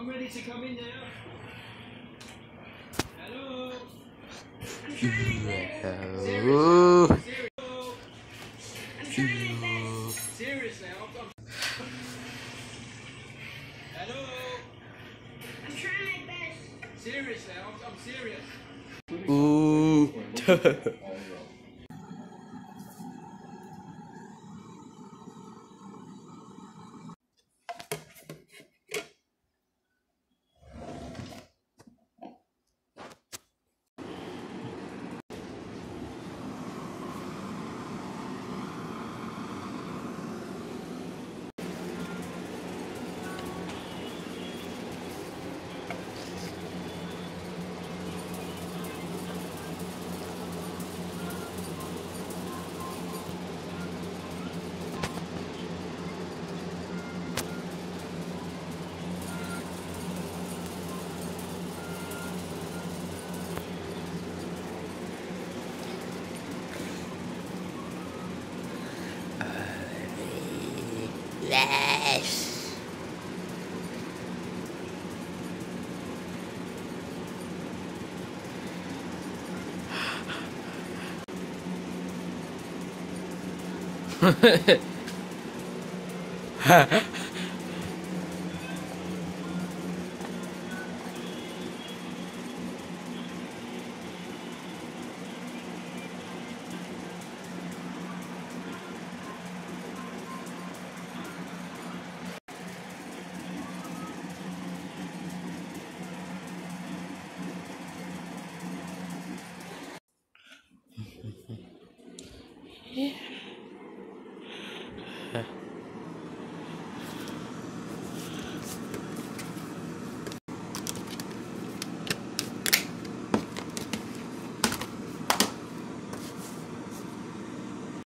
I'm ready to come in now. Hello. Ooh. Serious now. I'm, I'm... Hello. I'm trying my best. Serious now. I'm, I'm serious. Ooh. Yes. 咦。